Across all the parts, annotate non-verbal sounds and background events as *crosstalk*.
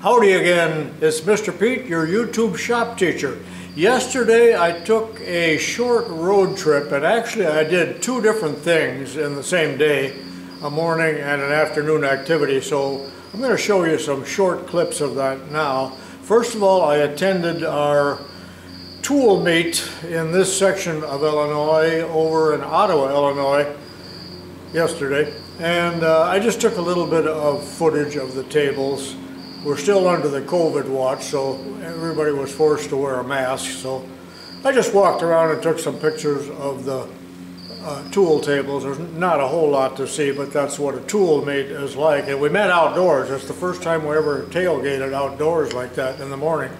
Howdy again, it's Mr. Pete, your YouTube shop teacher. Yesterday I took a short road trip and actually I did two different things in the same day, a morning and an afternoon activity, so I'm going to show you some short clips of that now. First of all, I attended our tool meet in this section of Illinois over in Ottawa, Illinois yesterday and uh, I just took a little bit of footage of the tables. We're still under the COVID watch so everybody was forced to wear a mask so I just walked around and took some pictures of the uh, tool tables. There's not a whole lot to see but that's what a tool meet is like and we met outdoors. It's the first time we ever tailgated outdoors like that in the morning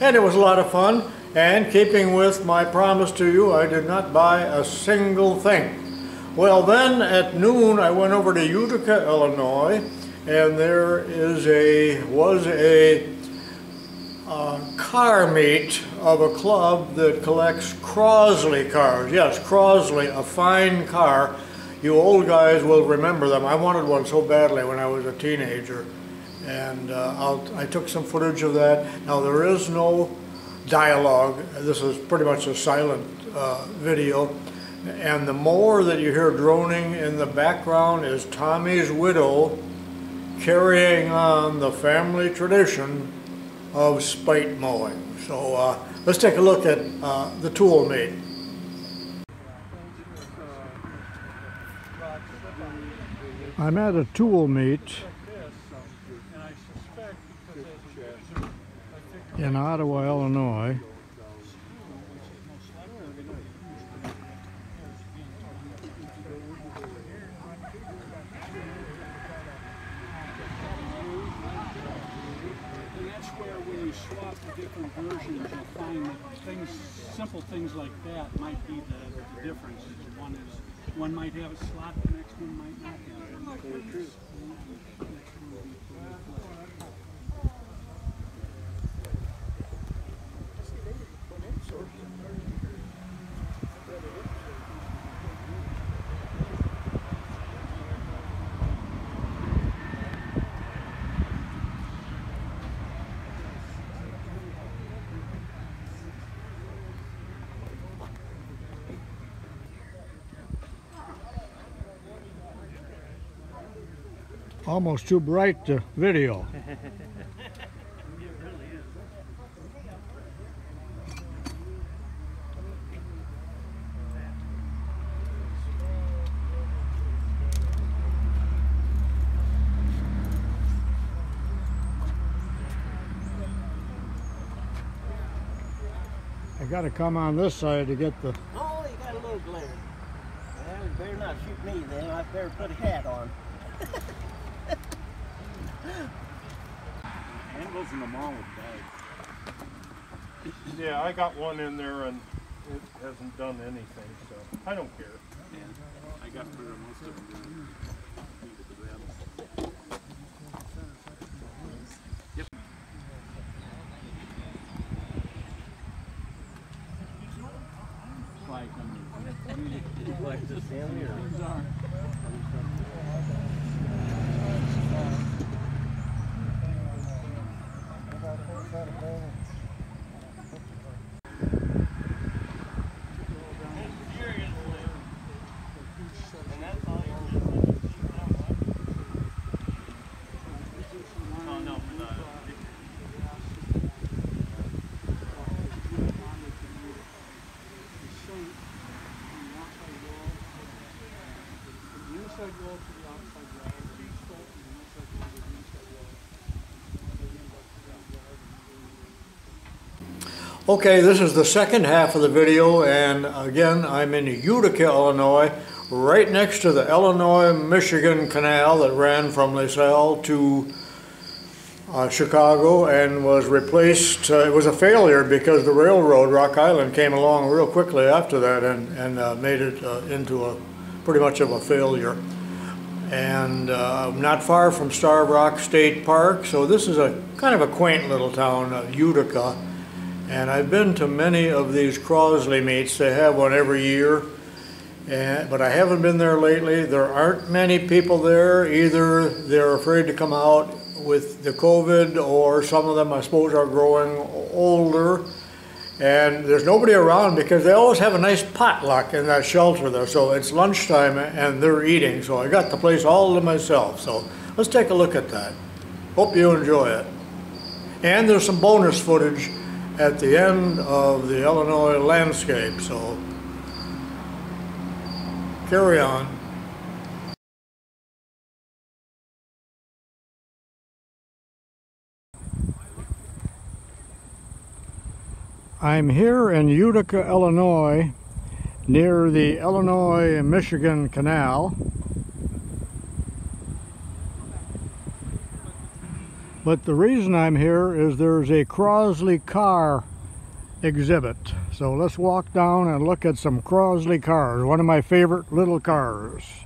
and it was a lot of fun and keeping with my promise to you, I did not buy a single thing. Well then at noon I went over to Utica, Illinois and there is a, was a car meet of a club that collects Crosley cars. Yes, Crosley, a fine car. You old guys will remember them. I wanted one so badly when I was a teenager. And uh, i took some footage of that. Now there is no dialogue. This is pretty much a silent uh, video. And the more that you hear droning in the background is Tommy's widow carrying on the family tradition of spite mowing. So uh, let's take a look at uh, the tool meet. I'm at a tool meet in Ottawa, Illinois. You'll find that things, simple things like that might be the, the difference. One is, one might have a slot, the next one might not have. Very. Almost too bright to video. *laughs* I gotta come on this side to get the... Oh, you got a little glare. Well, you better not shoot me then. I better put a hat on. Handles in the mall with bags. Yeah, I got one in there and it hasn't done anything, so I don't care. Yeah, I got rid of most of them. Yep. Like, um, like the Stanley or? Okay, this is the second half of the video and again I'm in Utica, Illinois, right next to the Illinois-Michigan Canal that ran from LaSalle to uh, Chicago and was replaced, uh, it was a failure because the railroad, Rock Island, came along real quickly after that and, and uh, made it uh, into a pretty much of a failure. And uh, not far from Starved Rock State Park, so this is a kind of a quaint little town, uh, Utica. And I've been to many of these Crosley meets. They have one every year. And, but I haven't been there lately. There aren't many people there. Either they're afraid to come out with the COVID, or some of them, I suppose, are growing older. And there's nobody around because they always have a nice potluck in that shelter there. So it's lunchtime and they're eating. So I got the place all to myself. So let's take a look at that. Hope you enjoy it. And there's some bonus footage at the end of the Illinois landscape. So carry on. I'm here in Utica, Illinois, near the Illinois-Michigan Canal. But the reason I'm here is there's a Crosley car exhibit. So let's walk down and look at some Crosley cars, one of my favorite little cars.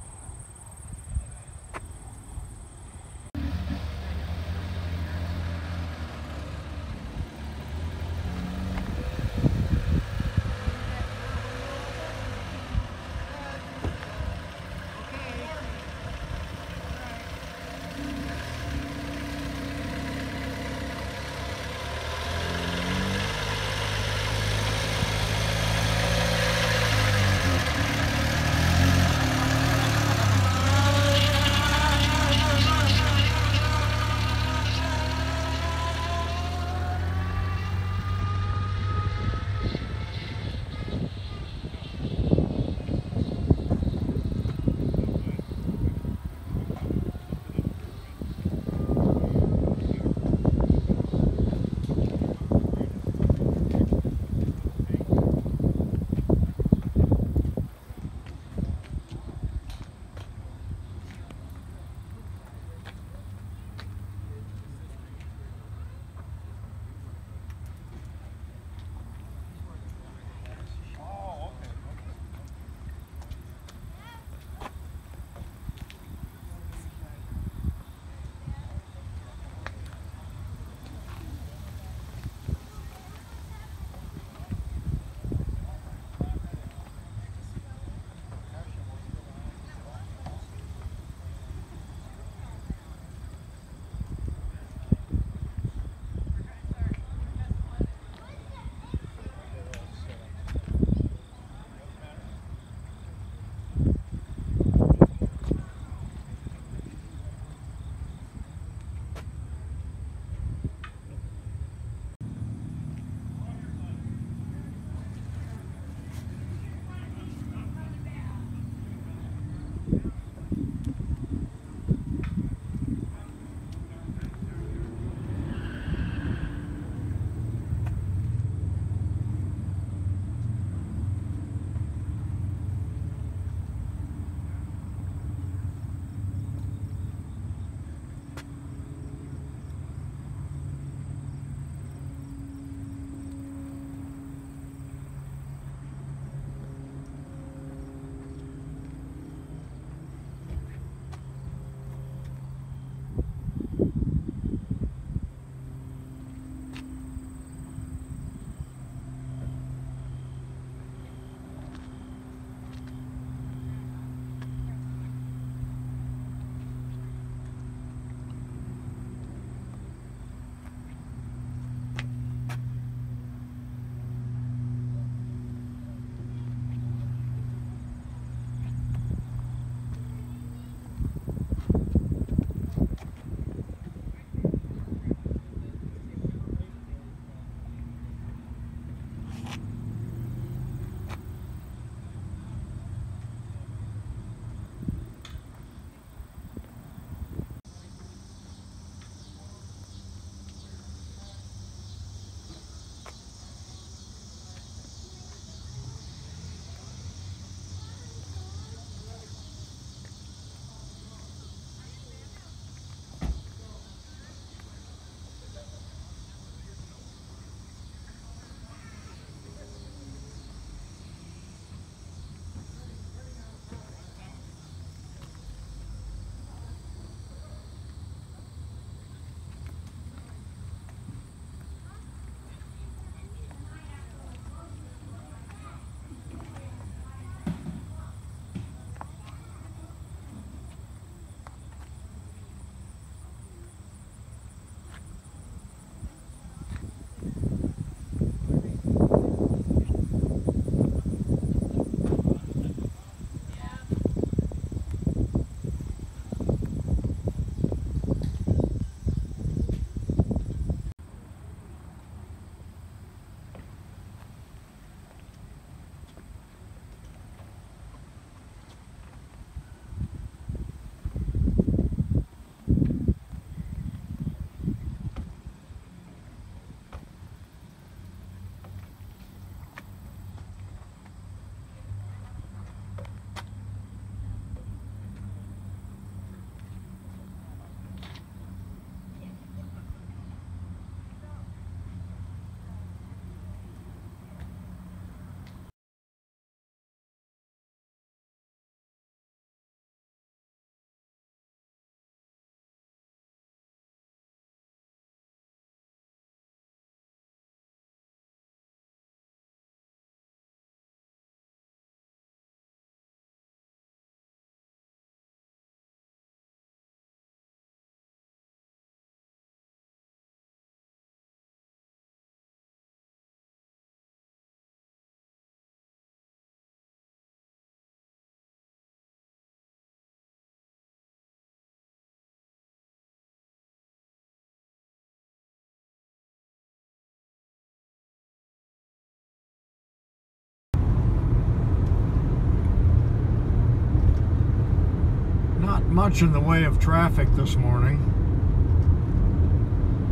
Much in the way of traffic this morning.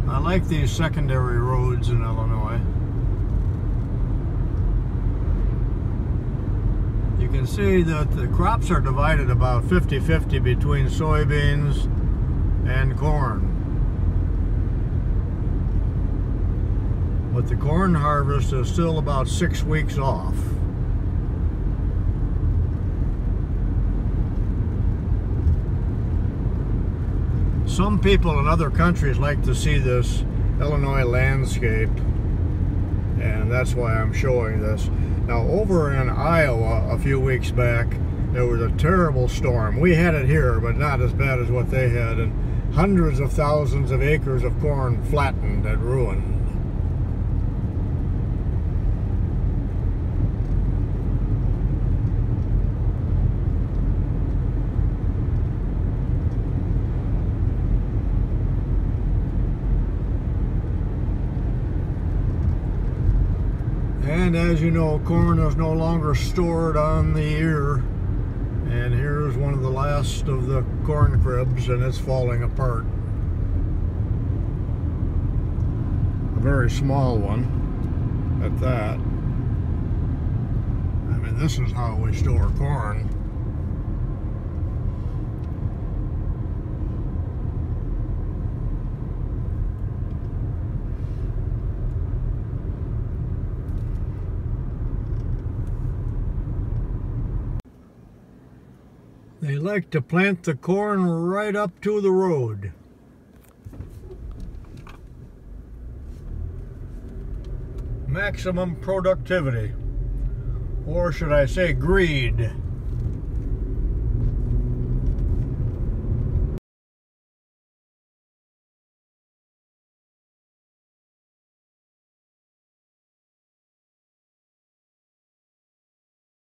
I like these secondary roads in Illinois. You can see that the crops are divided about 50-50 between soybeans and corn. But the corn harvest is still about six weeks off. Some people in other countries like to see this Illinois landscape and that's why I'm showing this. Now over in Iowa a few weeks back there was a terrible storm. We had it here but not as bad as what they had and hundreds of thousands of acres of corn flattened and ruined. And as you know, corn is no longer stored on the ear. And here's one of the last of the corn cribs and it's falling apart. A very small one at that. I mean, this is how we store corn. They like to plant the corn right up to the road. Maximum productivity. Or should I say greed.